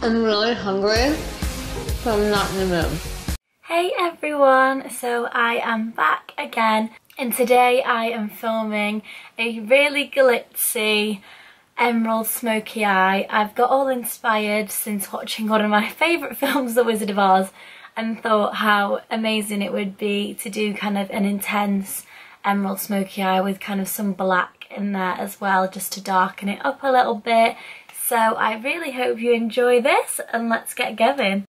I'm really hungry, so I'm not in the mood. Hey everyone, so I am back again and today I am filming a really glitzy emerald smoky eye. I've got all inspired since watching one of my favourite films, The Wizard of Oz, and thought how amazing it would be to do kind of an intense emerald smoky eye with kind of some black in there as well just to darken it up a little bit. So I really hope you enjoy this and let's get going.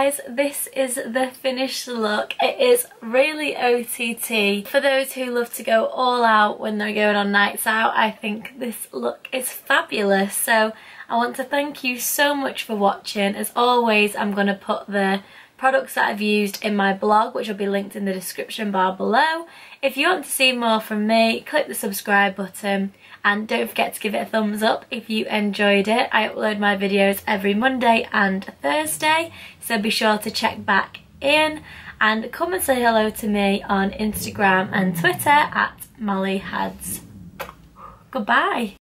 Guys, this is the finished look. It is really OTT. For those who love to go all out when they're going on nights out, I think this look is fabulous. So I want to thank you so much for watching. As always, I'm going to put the products that I've used in my blog, which will be linked in the description bar below. If you want to see more from me, click the subscribe button and don't forget to give it a thumbs up if you enjoyed it. I upload my videos every Monday and Thursday, so be sure to check back in and come and say hello to me on Instagram and Twitter at Molly Hads. Goodbye.